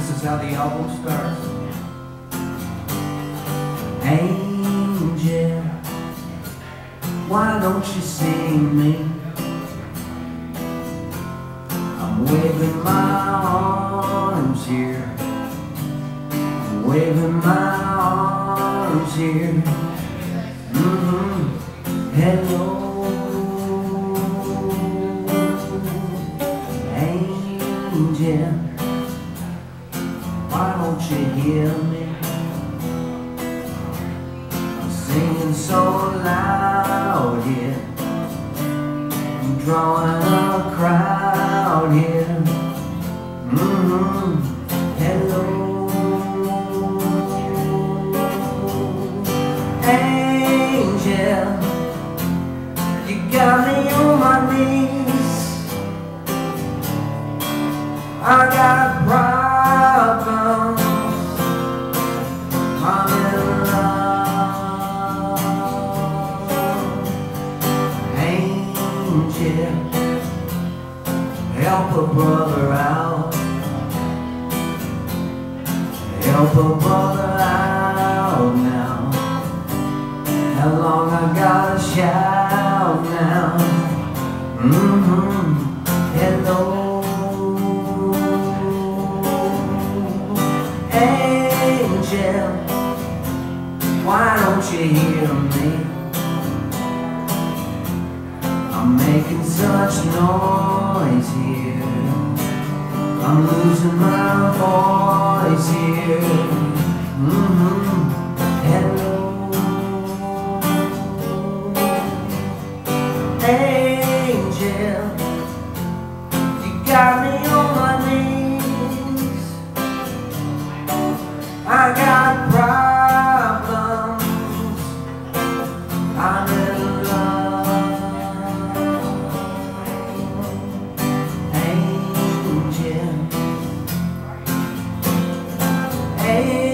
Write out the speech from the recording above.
This is how the album starts. Angel, why don't you see me? I'm waving my arms here. I'm waving my arms here. Mm-hmm. Hello. Angel, don't you hear me? I'm singing so loud here. I'm drawing a crowd here. Mm-hmm. Hello. Angel, you got me on my knees. I got problems. I'm Help a brother out. Help a brother out now. How long I gotta shout now? Mm-hmm. Hello. Angel, why don't you hear me? I'm making such noise here. I'm losing my voice here. Mm-hmm. Hello. Angel, you got me on my knees. I Angel.